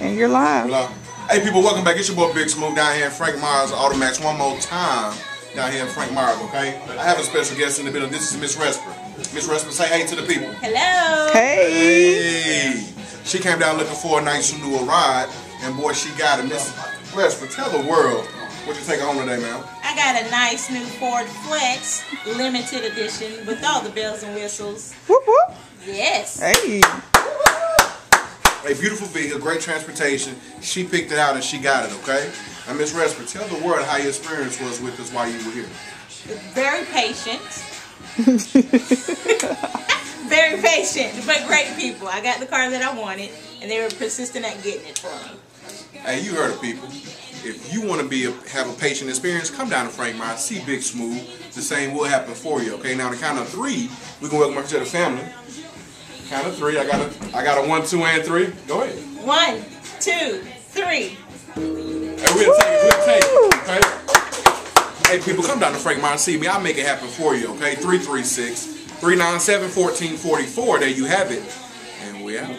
And you're live. Hello. Hey people, welcome back. It's your boy Big Smooth down here in Frank Myers Auto Maxx one more time down here in Frank Myers, okay? I have a special guest in the building. This is Miss Resper. Miss Resper, say hey to the people. Hello. Hey. Hey! She came down looking for a nice new ride, and boy, she got it. Miss Resper, tell the world what you take home today, ma'am. I got a nice new Ford Flex limited edition with all the bells and whistles. Whoop whoop. Yes. Hey. A beautiful vehicle, great transportation. She picked it out and she got it, okay? Now, Miss Resper, tell the world how your experience was with us while you were here. Very patient. Very patient, but great people. I got the car that I wanted, and they were persistent at getting it for me. Hey, you heard of people. If you want to be a, have a patient experience, come down to Frank Myers, see Big Smooth. The same will happen for you. Okay, now the count of three, we can welcome her to the family. Count of three. I got a, I got a one, two, and three. Go ahead. One, two, three. Hey, we'll take it. We'll take it. Okay. Hey, people, come down to Frank Myers, see me. I'll make it happen for you. Okay, three three six three nine seven fourteen forty four. There you have it, and we out.